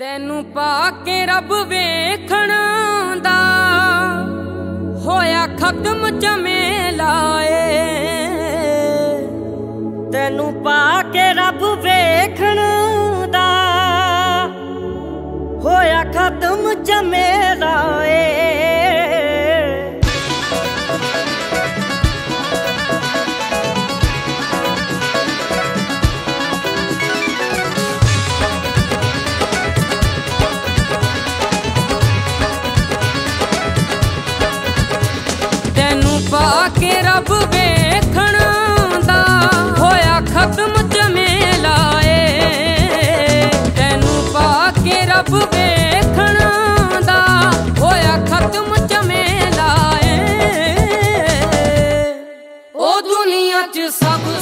ਤੈਨੂੰ ਪਾ ਕੇ ਰੱਬ ਵੇਖਣ ਦਾ। ਹੋਇਆ ਖਤਮ ਜਮੇ ਲਾਏ ਤੈਨੂੰ ਪਾ ਕੇ ਰੱਬ ਵੇਖਣ ਦਾ। ਹੋਇਆ ਖਤਮ ਜਮੇ ਕੇ ਰੱਬ ਦਾ ਹੋਇਆ ਖਤਮ ਜਮੇਲਾ ਏ। ਤੈਨੂੰ ਪਾ ਕੇ ਰੱਬ ਵੇਖਣ ਦਾ ਹੋਇਆ ਖਤਮ ਜਮੇਲਾ ਏ। ਉਹ ਦੁਨੀਆ 'ਚ ਸਭ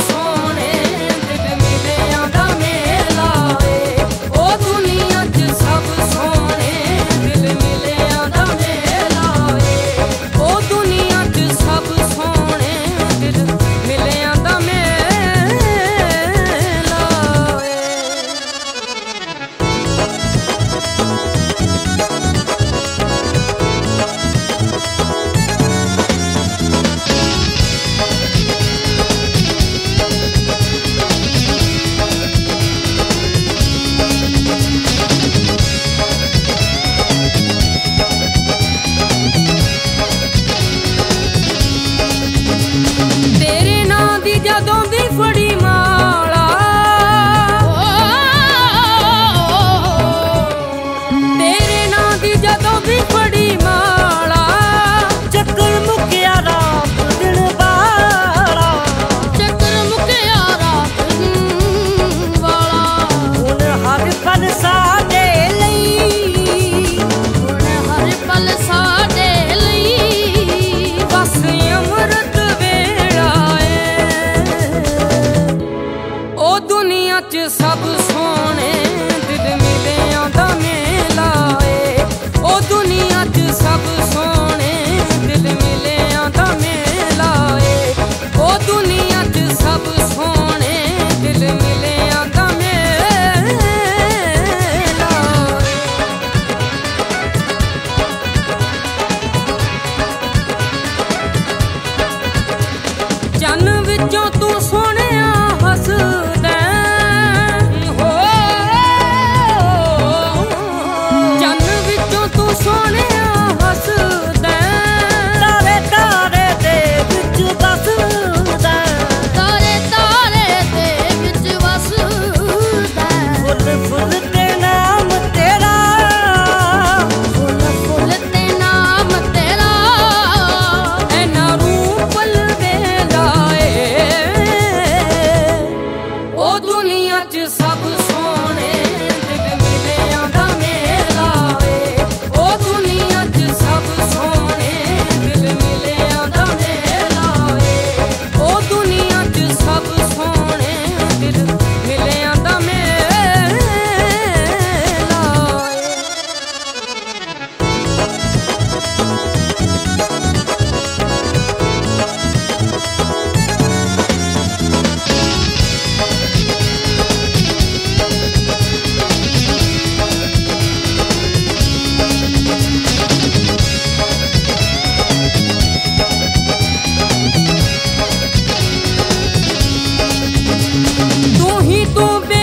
do bem.